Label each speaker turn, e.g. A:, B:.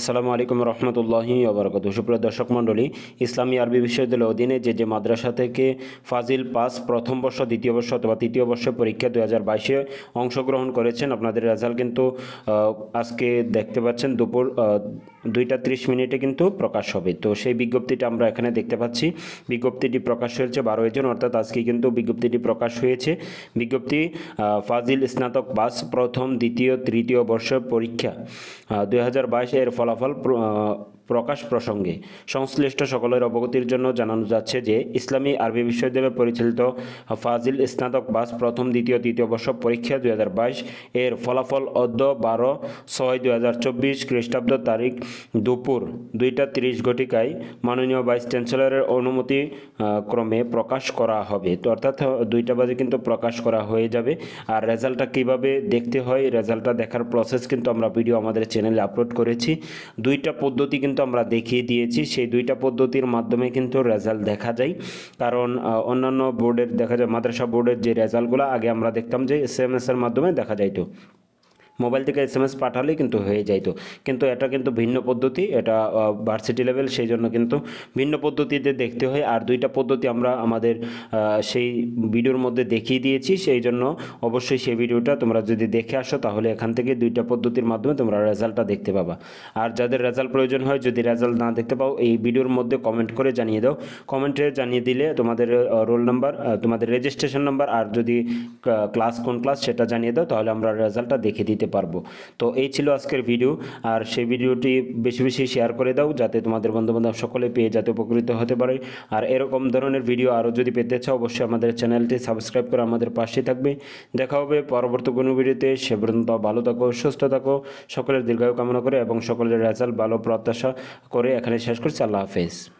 A: আসসালামু আলাইকুম রহমতুল্লাহি ওবরাকাত সুপ্রিয় দর্শক মণ্ডলী, ইসলামী আরবি বিশ্ববিদ্যালয়ের অধীনে যে যে মাদ্রাসা থেকে ফাজিল পাস প্রথম বর্ষ, দ্বিতীয় বর্ষ অথবা তৃতীয় বর্ষে পরীক্ষা দু হাজার বাইশে অংশগ্রহণ করেছেন। আপনাদের রেজাল্ট কিন্তু আজকে দেখতে পাচ্ছেন দুপুর দুইটা ত্রিশ মিনিটে কিন্তু প্রকাশ হবে। তো সেই বিজ্ঞপ্তিটা আমরা এখানে দেখতে পাচ্ছি। বিজ্ঞপ্তিটি প্রকাশ হয়েছে বারোই জন, অর্থাৎ আজকে কিন্তু বিজ্ঞপ্তিটি প্রকাশ হয়েছে। বিজ্ঞপ্তি ফাজিল স্নাতক পাস প্রথম, দ্বিতীয়, তৃতীয় বর্ষ পরীক্ষা দুই হাজার বাইশ এর ফলাফল প্র- আহ, প্রকাশ প্রসঙ্গে। সংশ্লিষ্ট সকলের অবগতির জন্য জানানো যাচ্ছে যে, ইসলামী আরবি বিশ্ববিদ্যালয় পরিচালিত ফাজিল স্নাতক বাস প্রথম, দ্বিতীয়, তৃতীয় বর্ষ পরীক্ষা দুই হাজার বাইশ এর ফলাফল অদ্য বারো ছয় দুই হাজার চব্বিশ খ্রিস্টাব্দ তারিখ দুপুর দুইটা তিরিশ ঘটিকায় মাননীয় ভাইস চ্যান্সেলরের অনুমতি ক্রমে প্রকাশ করা হবে। তো অর্থাৎ দুইটা বাজে কিন্তু প্রকাশ করা হয়ে যাবে। আর রেজাল্টটা কীভাবে দেখতে হয়, রেজাল্টটা দেখার প্রসেস কিন্তু আমরা ভিডিও আমাদের চ্যানেলে আপলোড করেছি। দুইটা পদ্ধতি কিন্তু আমরা দেখিয়ে দিয়েছি, সেই দুইটা পদ্ধতির মাধ্যমে কিন্তু রেজাল্ট দেখা যায়। কারণ অন্যান্য বোর্ডের দেখা যায়, মাদ্রাসা বোর্ডের যে রেজাল্টগুলো আগে আমরা দেখতাম যে এস এম এর মাধ্যমে দেখা যাইতো। মোবাইল থেকে এস এম এস কিন্তু হয়ে যাইতো কিন্তু এটা কিন্তু ভিন্ন পদ্ধতি, এটা ভার্সিটি লেভেল সেই জন্য কিন্তু ভিন্ন পদ্ধতিতে দেখতে হয়। আর দুইটা পদ্ধতি আমরা আমাদের সেই ভিডিওর মধ্যে দেখিয়ে দিয়েছি। সেই জন্য অবশ্যই সেই ভিডিওটা তোমরা যদি দেখে আসো, তাহলে এখান থেকে দুইটা পদ্ধতির মাধ্যমে তোমরা রেজাল্টটা দেখতে পাবা। আর যাদের রেজাল্ট প্রয়োজন হয়, যদি রেজাল্ট না দেখতে পাও, এই ভিডিওর মধ্যে কমেন্ট করে জানিয়ে দাও। কমেন্টে জানিয়ে দিলে তোমাদের রোল নাম্বার তোমাদের রেজিস্ট্রেশন নাম্বার আর যদি ক্লাস কোন ক্লাস সেটা জানিয়ে দাও, তাহলে আমরা রেজাল্টটা দেখে দিতে পারব। তো এই ছিল আজকের ভিডিও আর সেই ভিডিওটি বেশি বেশি শেয়ার করে দাও, যাতে তোমাদের বন্ধুবান্ধব সকলে পেয়ে যাতে উপকৃত হতে পারে। আর এরকম ধরনের ভিডিও আরও যদি পেতে চাও, অবশ্যই আমাদের চ্যানেলটি সাবস্ক্রাইব করে আমাদের পাশে থাকবে। দেখা হবে পরবর্তী কোনো ভিডিওতে সে পর্যন্ত ভালো থাকো, সুস্থ থাকো, সকলের দীর্ঘায়ু কামনা করে এবং সকলের রেজাল্ট ভালো প্রত্যাশা করে এখানে শেষ করছি। আল্লাহ হাফেজ।